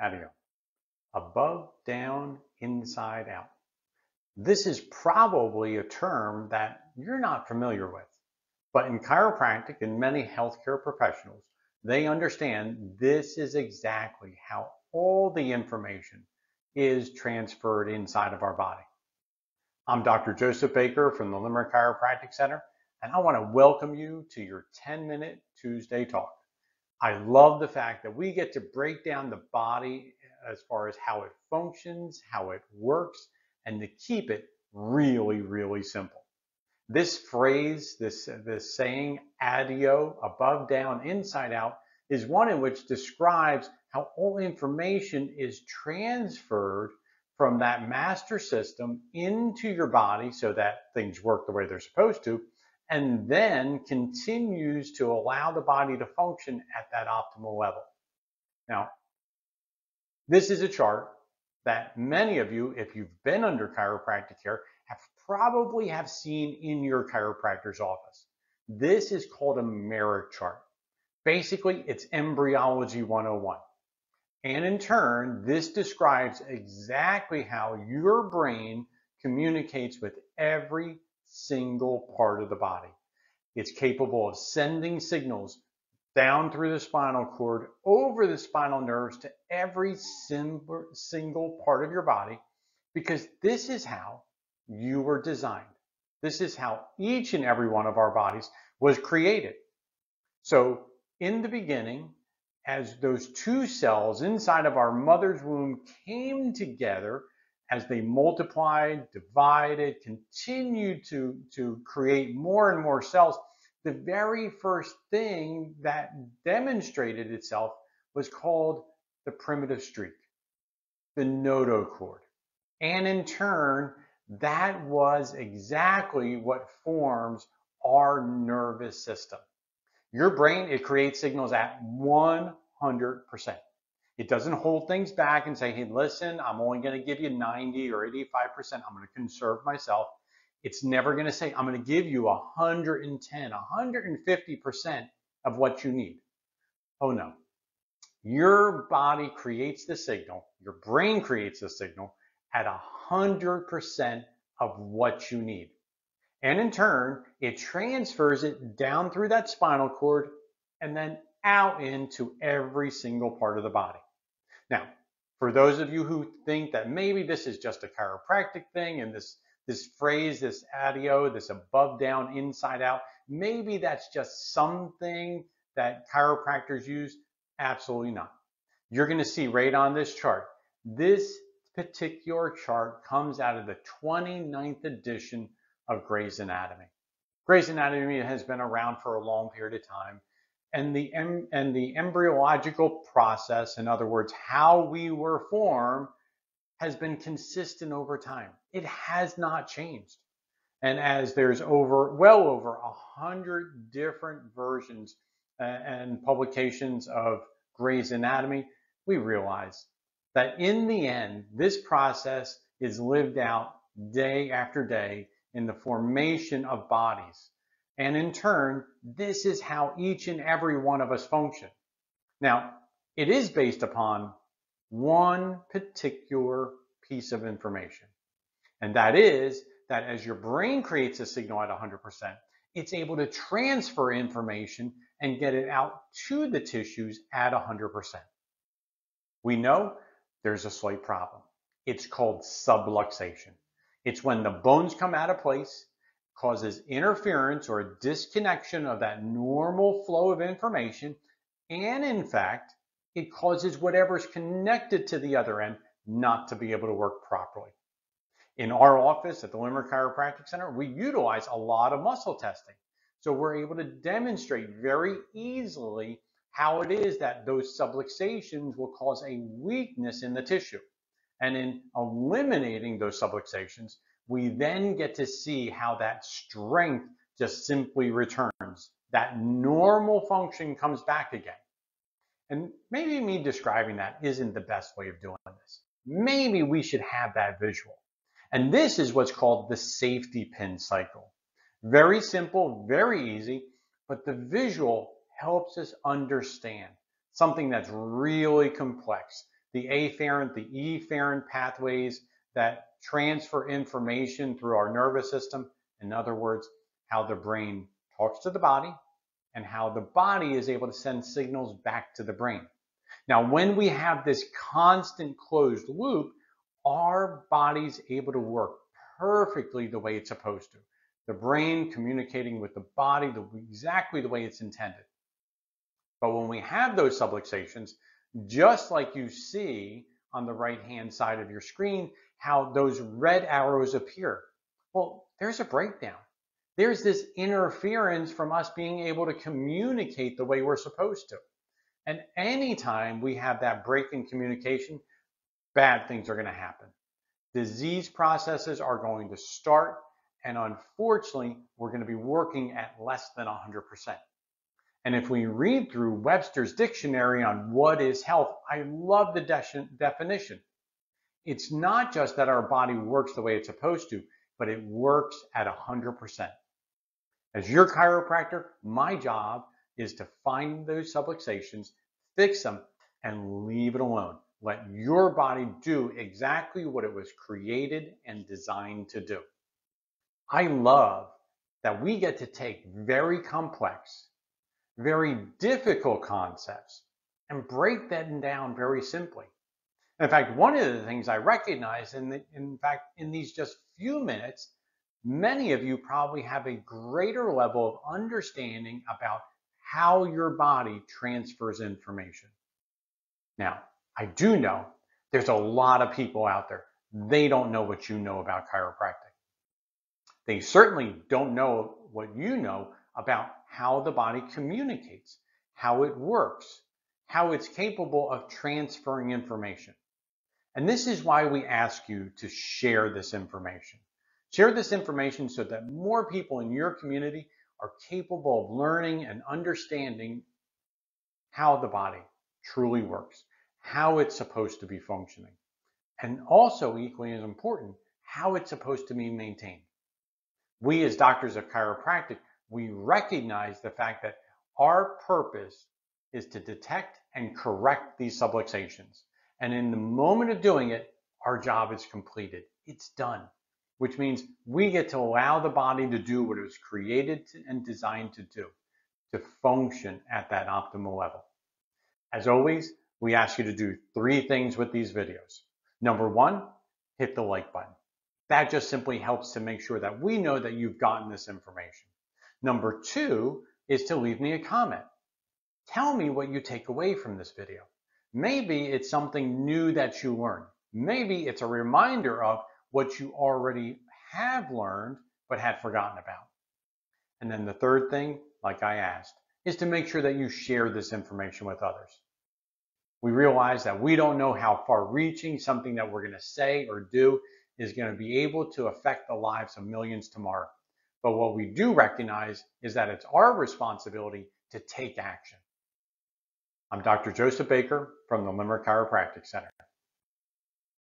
ADIO. Above, down, inside out. This is probably a term that you're not familiar with, but in chiropractic and many healthcare professionals, they understand this is exactly how all the information is transferred inside of our body. I'm Dr. Joseph Baker from the Limerick Chiropractic Center, and I want to welcome you to your 10 minute Tuesday talk. I love the fact that we get to break down the body as far as how it functions, how it works, and to keep it really, really simple. This phrase, this, this saying, ADIO, above, down, inside out, is one in which describes how all information is transferred from that master system into your body so that things work the way they're supposed to, and then continues to allow the body to function at that optimal level. Now, this is a chart that many of you, if you've been under chiropractic care, have probably have seen in your chiropractor's office. This is called a Meric chart. Basically, it's embryology 101. And in turn, this describes exactly how your brain communicates with every single part of the body. It's capable of sending signals down through the spinal cord, over the spinal nerves to every single part of your body, because this is how you were designed. This is how each and every one of our bodies was created. So in the beginning, as those two cells inside of our mother's womb came together, as they multiplied, divided, continued to, to create more and more cells, the very first thing that demonstrated itself was called the primitive streak, the notochord. And in turn, that was exactly what forms our nervous system. Your brain, it creates signals at 100%. It doesn't hold things back and say, hey, listen, I'm only going to give you 90 or 85%. I'm going to conserve myself. It's never going to say, I'm going to give you 110, 150% of what you need. Oh no. Your body creates the signal, your brain creates the signal at 100% of what you need. And in turn, it transfers it down through that spinal cord and then out into every single part of the body. Now, for those of you who think that maybe this is just a chiropractic thing and this this phrase, this ADIO, this above down, inside out, maybe that's just something that chiropractors use. Absolutely not. You're going to see right on this chart, this particular chart comes out of the 29th edition of Gray's Anatomy. Gray's Anatomy has been around for a long period of time. And the, and the embryological process, in other words, how we were formed, has been consistent over time. It has not changed. And as there's over, well over a hundred different versions uh, and publications of Gray's Anatomy, we realize that in the end, this process is lived out day after day in the formation of bodies. And in turn, this is how each and every one of us function. Now, it is based upon one particular piece of information. And that is that as your brain creates a signal at 100%, it's able to transfer information and get it out to the tissues at 100%. We know there's a slight problem. It's called subluxation. It's when the bones come out of place, causes interference or disconnection of that normal flow of information, and in fact, it causes whatever's connected to the other end not to be able to work properly. In our office at the Limerick Chiropractic Center, we utilize a lot of muscle testing. So we're able to demonstrate very easily how it is that those subluxations will cause a weakness in the tissue. And in eliminating those subluxations, we then get to see how that strength just simply returns. That normal function comes back again. And maybe me describing that isn't the best way of doing this. Maybe we should have that visual. And this is what's called the safety pin cycle. Very simple, very easy, but the visual helps us understand something that's really complex the afferent, the efferent pathways that transfer information through our nervous system. In other words, how the brain talks to the body and how the body is able to send signals back to the brain. Now, when we have this constant closed loop, our body's able to work perfectly the way it's supposed to. The brain communicating with the body the, exactly the way it's intended. But when we have those subluxations, just like you see on the right hand side of your screen, how those red arrows appear. Well, there's a breakdown. There's this interference from us being able to communicate the way we're supposed to. And anytime we have that break in communication, bad things are going to happen. Disease processes are going to start, and unfortunately, we're going to be working at less than 100%. And if we read through Webster's dictionary on what is health, I love the de definition. It's not just that our body works the way it's supposed to, but it works at 100%. As your chiropractor, my job is to find those subluxations, fix them, and leave it alone. Let your body do exactly what it was created and designed to do. I love that we get to take very complex, very difficult concepts and break them down very simply. In fact, one of the things I recognize, in, in fact, in these just few minutes, many of you probably have a greater level of understanding about how your body transfers information. Now, I do know there's a lot of people out there, they don't know what you know about chiropractic. They certainly don't know what you know about how the body communicates, how it works, how it's capable of transferring information. And this is why we ask you to share this information. Share this information so that more people in your community are capable of learning and understanding how the body truly works, how it's supposed to be functioning, and also equally as important, how it's supposed to be maintained. We as doctors of chiropractic we recognize the fact that our purpose is to detect and correct these subluxations. And in the moment of doing it, our job is completed. It's done, which means we get to allow the body to do what it was created and designed to do, to function at that optimal level. As always, we ask you to do three things with these videos. Number one, hit the like button. That just simply helps to make sure that we know that you've gotten this information. Number two is to leave me a comment. Tell me what you take away from this video. Maybe it's something new that you learned. Maybe it's a reminder of what you already have learned but had forgotten about. And then the third thing, like I asked, is to make sure that you share this information with others. We realize that we don't know how far reaching something that we're going to say or do is going to be able to affect the lives of millions tomorrow. But what we do recognize is that it's our responsibility to take action. I'm Dr. Joseph Baker from the Limerick Chiropractic Center.